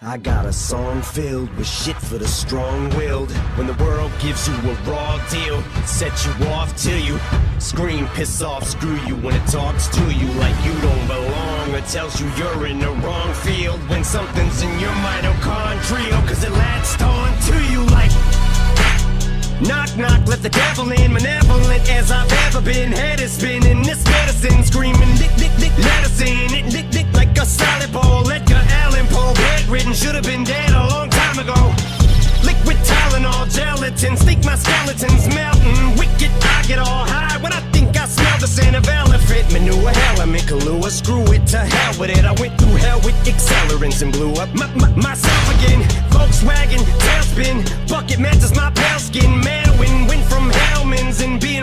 I got a song filled with shit for the strong-willed. When the world gives you a raw deal, it sets you off till you scream, piss off, screw you when it talks to you like you don't belong or tells you you're in the wrong field when something's in your mitochondrial cause it latched on to you like Knock, knock, let the devil in, malevolent as I've ever been. Head is spinning, this medicine screaming, lick, let us in. It lick, lick like a solid ball. Should have been dead a long time ago. Liquid Tylenol, gelatin, sneak my skeletons melting. Wicked, I get all high when I think I smell the scent of elephant manure. Hell, I'm in Kahlua, screw it to hell with it. I went through hell with accelerants and blew up my, my, myself again. Volkswagen, tailspin, bucket matches my pale skin. Manwin, went from Hellmann's and being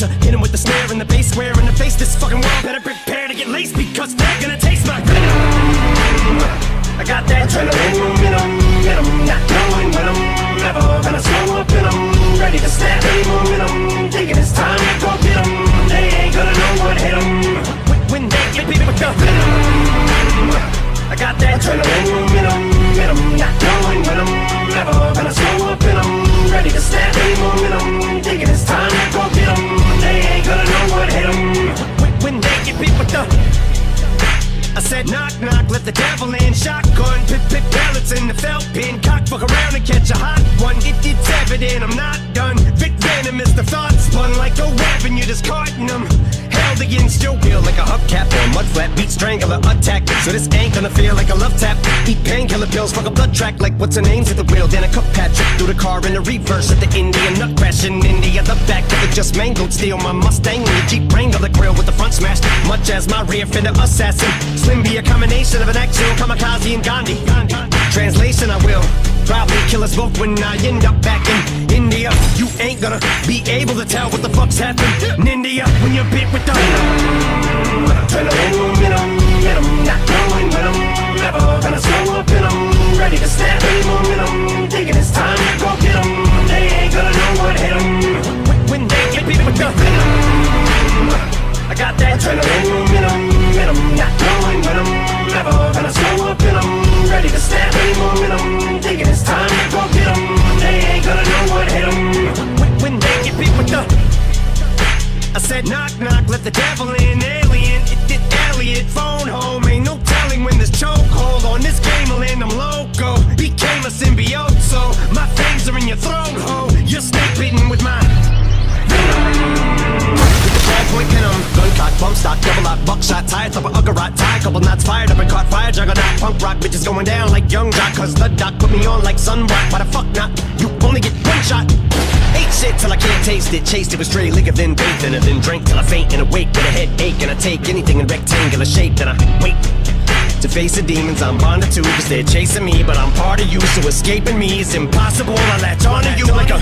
to hit 'em with the snare and the bass square in the face. This fucking world better prepare to get laced because they're gonna taste my venom. I got that adrenaline momentum, get 'em, not knowing when I'm never gonna slow up in 'em. Ready to snap any momentum, thinking it's time to go get 'em. They ain't gonna know what hit 'em when, they get beat with the venom. I got that adrenaline momentum, get 'em, not knowing knock knock, let the devil in. Shotgun, pip pip pellets in the felt pin Cock fuck around and catch a hot one. It, It's evident I'm not done. Vic Venom is the thought spun like a And you're discarding them Your will like a hubcap. Or mud beat strangler attack So this ain't gonna feel like a love tap. Eat painkiller pills, fuck a blood track Like what's her name's at the wheel. Then a cup Patrick through the car in the reverse At the Indian nut crash in India. The back of it just mangled Steal my Mustang and the Jeep The grill with the front smashed. Much as my rear fender assassin. Slim be a combination of an actual kamikaze and Gandhi. Translation, I will probably kill us both when I end up back in India. You ain't gonna be able to tell what the fuck's happened in India when you're bit with the adrenaline momentum, get 'em, not let the devil in, alien. It did Elliott, phone home. Ain't no telling when this chokehold on this game will end. I'm loco, became a symbiote, so my fangs are in your throat, ho. You're snake bitten with my point venom, gun cock, bump stock, double lock, buckshot, tie, top of uggerot, tie, couple knots fired up and caught fire, juggernaut, punk rock, bitches going down like young jock, cause the doc put me on like sun rock, why the fuck not? You only get one shot. Ate shit till I can't taste it, chased it with stray liquor, then bathed in it, then drank till I faint and awake with a headache, and I take anything in rectangular shape, then I wait. To face the demons I'm bonded to Cause they're chasing me But I'm part of you So escaping me is impossible. I latch onto you like a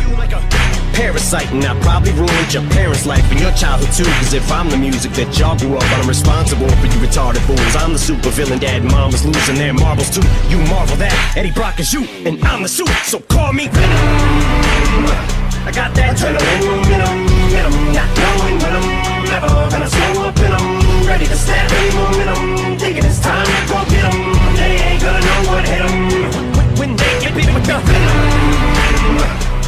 parasite And I probably ruined your parents' life and your childhood too. Cause if I'm the music that y'all grew up on I'm responsible for you retarded fools. I'm the super villain dad mom losing their marbles too You marvel that Eddie Brock is you And I'm the suit So call me. Venom I got that adrenaline in em, in not knowing when I'm never gonna slow up in em, ready to snap any momentum, thinking it's time to go get em, they ain't gonna know what hit em, when they get beat with the venom,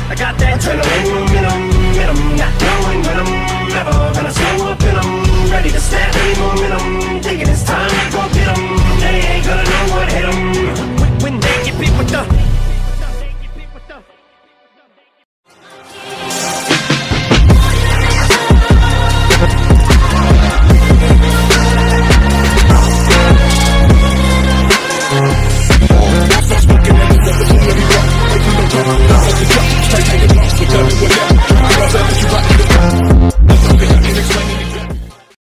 I got that adrenaline in em, in em, not knowing when I'm never gonna slow up in em, ready to snap any momentum, thinking it's time to go get em, they ain't gonna know